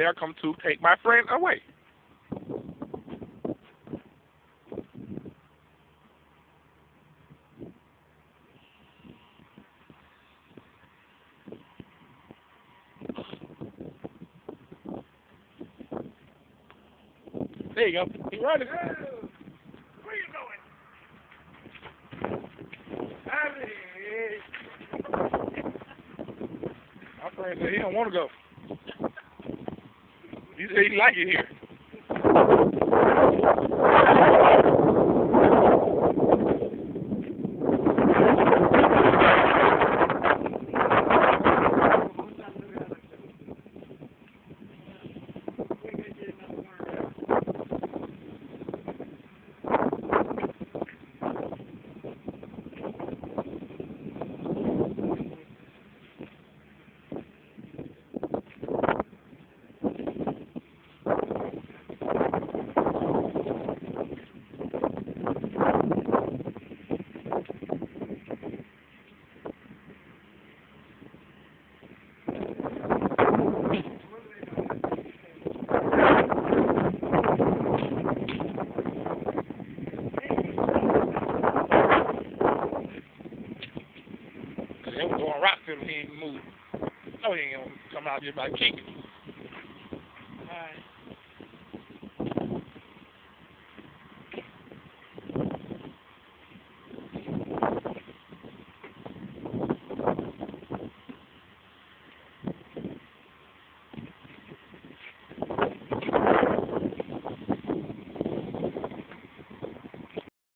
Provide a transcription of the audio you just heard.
they'll come to take my friend away. There you go. He running. Where you going? Abby. My friend said he don't want to go. He said he like it here. They was going rock till he ain't move. Oh, no, he ain't gonna come out just by kicking. All right.